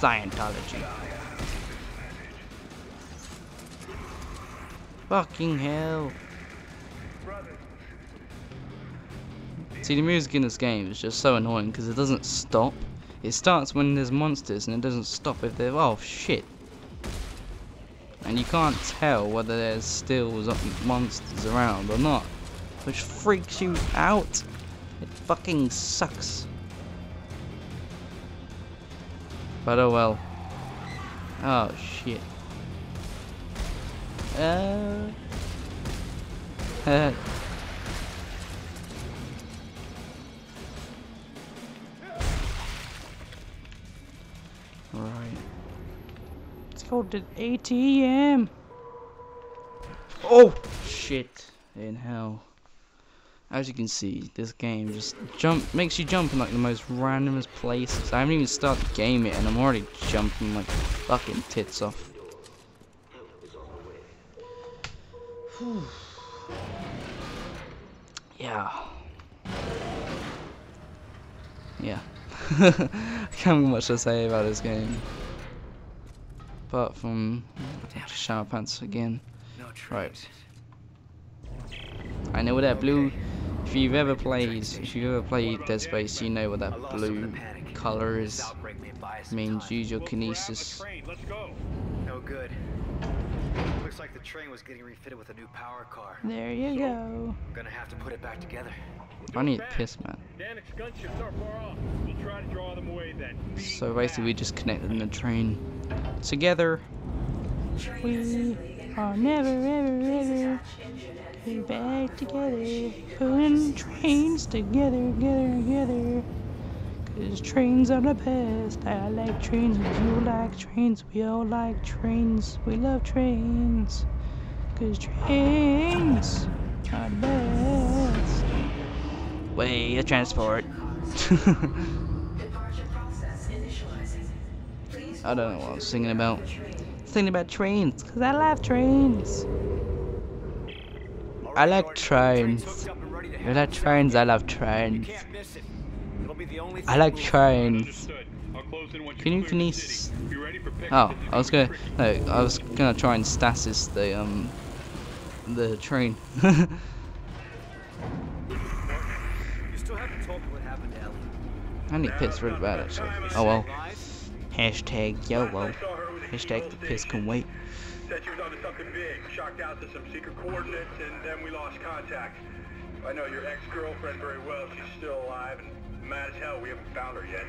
Scientology. Fucking hell. See, the music in this game is just so annoying because it doesn't stop. It starts when there's monsters and it doesn't stop if they're. Oh shit. And you can't tell whether there's still monsters around or not. Which freaks you out. It fucking sucks. But oh well. Oh shit. Uh. Right. Let's go to ATM. Oh shit! In hell. As you can see, this game just jump makes you jump in like the most randomest places. I haven't even started the game yet, and I'm already jumping like fucking tits off. yeah. Yeah. I can't much to say about this game. Apart from shower pants again. No Right. I know what that blue if you've ever played, if you've ever played Dead Space, you know what that blue color is. Means use your kinesis. No good. Looks like the train was getting refitted with a new power car. There you go. I'm gonna have to put it back together. I need piss, man. So basically, we just connected the train together. We are never, ever, ever get back together, pulling trains together, together, together. Cause trains are the best. I like trains, you like trains, we all like trains. We love trains. Cause trains are the best. Way to transport. I don't know what I was singing about. Singing about trains, cause I love trains. I like trains. I like trains, I love trains. I like trains. Can you kinesis? Oh, I was gonna no, I was gonna try and stasis the um the train. I need piss really bad actually. Oh well. Hashtag YOLO. Hashtag the piss can wait said she was onto something big, shocked out to some secret coordinates, and then we lost contact. I know your ex-girlfriend very well. She's still alive, and mad as hell we haven't found her yet.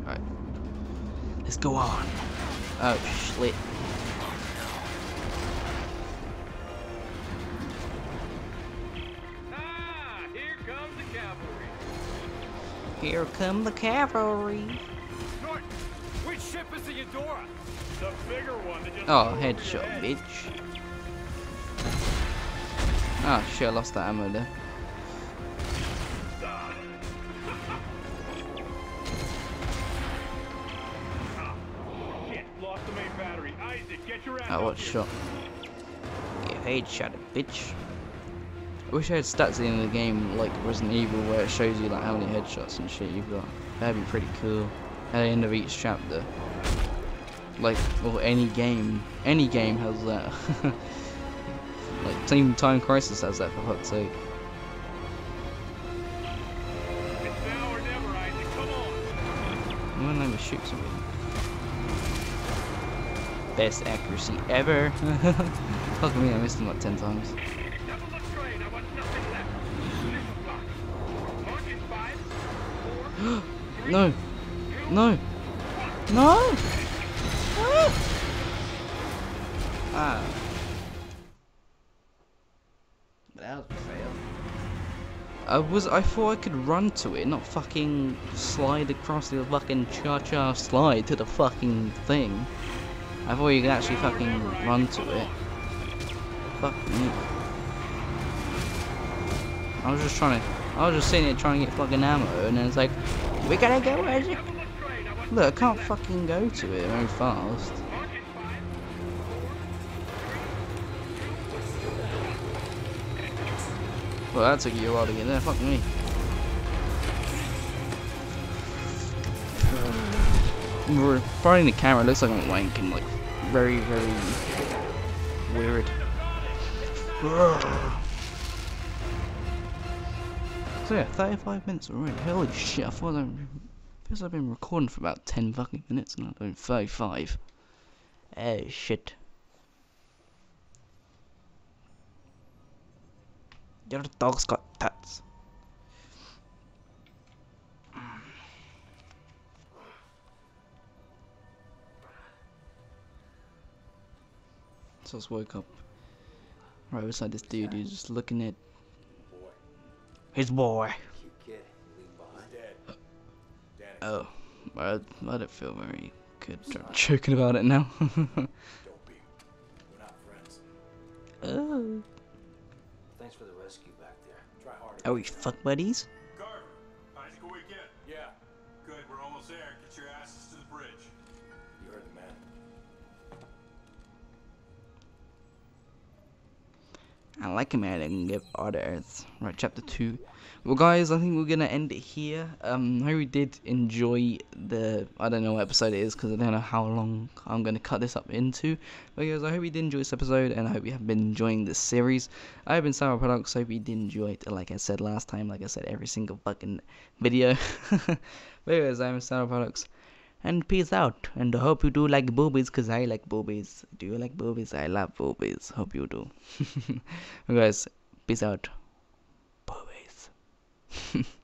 Alright. Let's go on. Oh, shit. Here come the cavalry. Norton, which ship is the Eudora? The bigger one Oh, headshot, bitch. Oh shit, I lost that ammo there. Oh, what shot? Get headshot, bitch. Wish I had stats at the end of the game like Resident Evil where it shows you like how many headshots and shit you've got. That'd be pretty cool. At the end of each chapter. Like, or any game. Any game has that. like, Team Time Crisis has that for fuck's sake. I'm gonna shoot somebody. Best accuracy ever. Fuck me, I missed him like 10 times. no. No. No. Ah. That was a fail. I was I thought I could run to it, not fucking slide across the fucking cha-cha slide to the fucking thing. I thought you could actually fucking run to it. Fuck me. I was just trying to, I was just sitting there trying to get fucking ammo, and then it's like, we gotta go, Isaac. Look, I can't fucking go to it very fast. Well, that took you a while to get there, fuck me. We're finding the camera, it looks like I'm wanking, like, very, very weird. So yeah, 35 minutes already. Holy shit, I thought I feels I've been recording for about 10 fucking minutes and I'm doing 35. Oh shit. Your dog's got tats. So I just woke up right beside this dude who's just looking at his boy. Oh, I, I don't feel very good joking about it now. oh. Thanks for the rescue back there. Try harder. Are we fuck buddies? I like a man that can give orders. Right, chapter 2. Well, guys, I think we're gonna end it here. Um, I hope you did enjoy the. I don't know what episode it is because I don't know how long I'm gonna cut this up into. But guys, I hope you did enjoy this episode and I hope you have been enjoying this series. I have been The Paradox. I Hope you did enjoy it. Like I said last time, like I said every single fucking video. but anyways, I'm The Paradox. And peace out. And I hope you do like boobies because I like boobies. Do you like boobies? I love boobies. Hope you do. guys, peace out. Boobies.